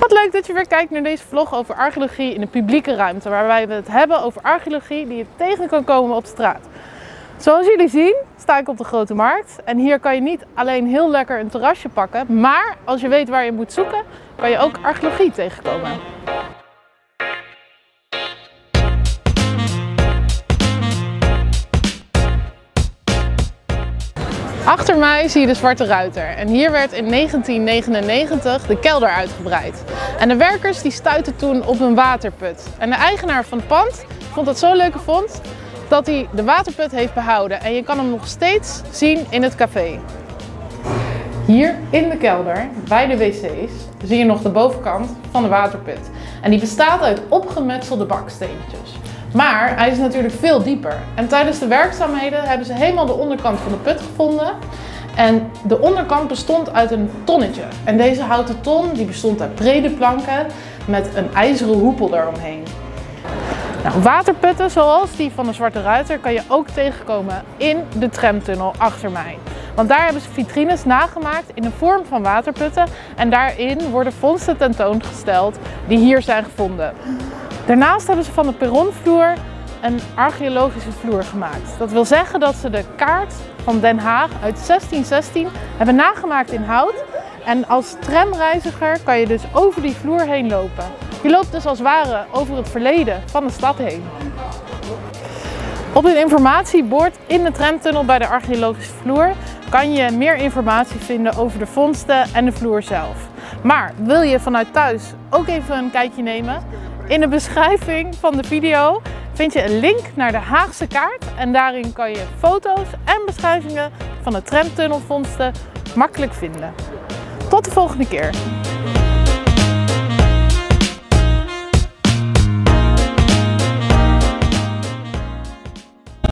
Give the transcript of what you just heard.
Wat leuk dat je weer kijkt naar deze vlog over archeologie in de publieke ruimte. Waarbij we het hebben over archeologie die je tegen kan komen op straat. Zoals jullie zien sta ik op de Grote Markt. En hier kan je niet alleen heel lekker een terrasje pakken. Maar als je weet waar je moet zoeken, kan je ook archeologie tegenkomen. Achter mij zie je de Zwarte Ruiter en hier werd in 1999 de kelder uitgebreid. En de werkers die stuitten toen op een waterput. En de eigenaar van het pand vond dat zo'n leuke vond dat hij de waterput heeft behouden. En je kan hem nog steeds zien in het café. Hier in de kelder, bij de wc's, zie je nog de bovenkant van de waterput. En die bestaat uit opgemetselde baksteentjes. Maar hij is natuurlijk veel dieper. En tijdens de werkzaamheden hebben ze helemaal de onderkant van de put gevonden. En de onderkant bestond uit een tonnetje. En deze houten ton die bestond uit brede planken met een ijzeren hoepel eromheen. Nou, waterputten zoals die van de Zwarte Ruiter kan je ook tegenkomen in de tramtunnel achter mij. Want daar hebben ze vitrines nagemaakt in de vorm van waterputten en daarin worden vondsten tentoongesteld die hier zijn gevonden. Daarnaast hebben ze van de perronvloer een archeologische vloer gemaakt. Dat wil zeggen dat ze de kaart van Den Haag uit 1616 hebben nagemaakt in hout. En als tramreiziger kan je dus over die vloer heen lopen. Je loopt dus als ware over het verleden van de stad heen. Op een informatiebord in de tramtunnel bij de archeologische vloer kan je meer informatie vinden over de vondsten en de vloer zelf. Maar wil je vanuit thuis ook even een kijkje nemen? In de beschrijving van de video vind je een link naar de Haagse kaart en daarin kan je foto's en beschrijvingen van de tramtunnelvondsten makkelijk vinden. Tot de volgende keer!